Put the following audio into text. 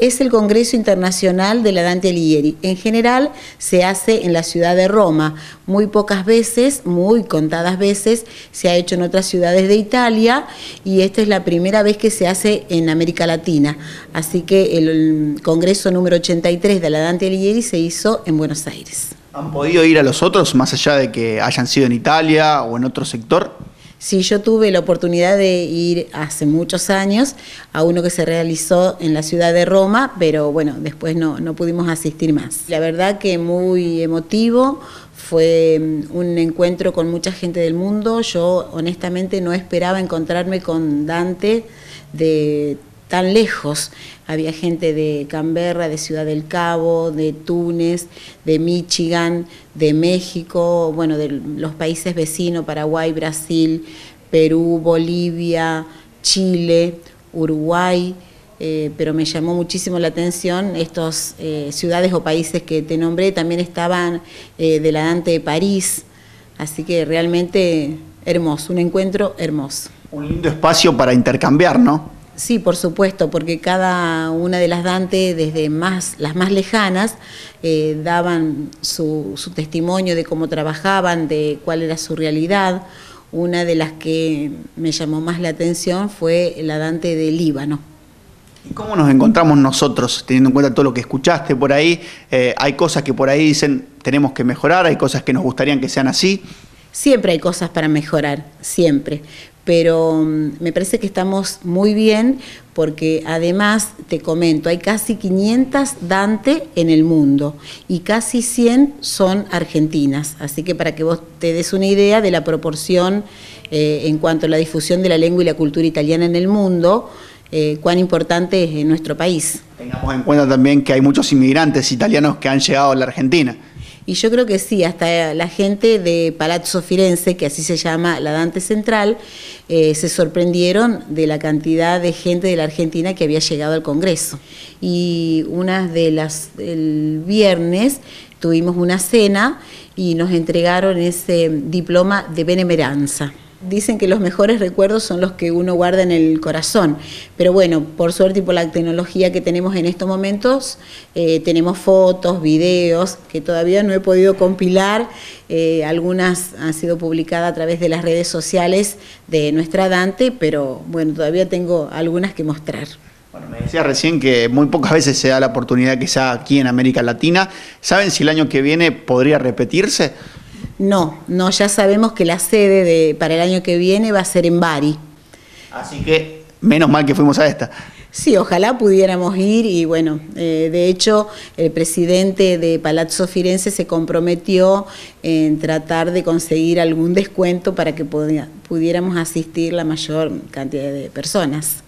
es el Congreso Internacional de la Dante Alighieri. En general se hace en la ciudad de Roma. Muy pocas veces, muy contadas veces, se ha hecho en otras ciudades de Italia y esta es la primera vez que se hace en América Latina. Así que el Congreso número 83 de la Dante Alighieri se hizo en Buenos Aires. ¿Han podido ir a los otros más allá de que hayan sido en Italia o en otro sector? Sí, yo tuve la oportunidad de ir hace muchos años a uno que se realizó en la ciudad de Roma, pero bueno, después no, no pudimos asistir más. La verdad que muy emotivo, fue mm, un encuentro con mucha gente del mundo. Yo honestamente no esperaba encontrarme con Dante de tan lejos. Había gente de Canberra, de Ciudad del Cabo, de Túnez, de Michigan, de México, bueno, de los países vecinos, Paraguay, Brasil, Perú, Bolivia, Chile, Uruguay. Eh, pero me llamó muchísimo la atención estas eh, ciudades o países que te nombré, también estaban eh, de la Dante de París, así que realmente hermoso, un encuentro hermoso. Un lindo espacio para intercambiar, ¿no? Sí, por supuesto, porque cada una de las Dante, desde más, las más lejanas, eh, daban su, testimonio de cómo trabajaban, de cuál era su realidad. Una de las que me llamó más la atención fue la Dante de Líbano. ¿Y cómo nos encontramos nosotros, teniendo en cuenta todo lo que escuchaste por ahí? Eh, hay cosas que por ahí dicen tenemos que mejorar, hay cosas que nos gustarían que sean así. Siempre hay cosas para mejorar, siempre pero mm, me parece que estamos muy bien porque además, te comento, hay casi 500 Dante en el mundo y casi 100 son argentinas, así que para que vos te des una idea de la proporción eh, en cuanto a la difusión de la lengua y la cultura italiana en el mundo, eh, cuán importante es en nuestro país. Tengamos en cuenta también que hay muchos inmigrantes italianos que han llegado a la Argentina. Y yo creo que sí, hasta la gente de Palazzo Firenze, que así se llama la Dante Central, eh, se sorprendieron de la cantidad de gente de la Argentina que había llegado al Congreso. Y una de las, el viernes tuvimos una cena y nos entregaron ese diploma de benemeranza. Dicen que los mejores recuerdos son los que uno guarda en el corazón, pero bueno, por suerte y por la tecnología que tenemos en estos momentos, eh, tenemos fotos, videos que todavía no he podido compilar, eh, algunas han sido publicadas a través de las redes sociales de nuestra Dante, pero bueno, todavía tengo algunas que mostrar. Bueno, me decía recién que muy pocas veces se da la oportunidad que sea aquí en América Latina. ¿Saben si el año que viene podría repetirse? No, no, ya sabemos que la sede de, para el año que viene va a ser en Bari. Así que menos mal que fuimos a esta. Sí, ojalá pudiéramos ir y bueno, eh, de hecho el presidente de Palazzo Firenze se comprometió en tratar de conseguir algún descuento para que pudiéramos asistir la mayor cantidad de personas.